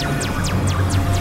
どこ?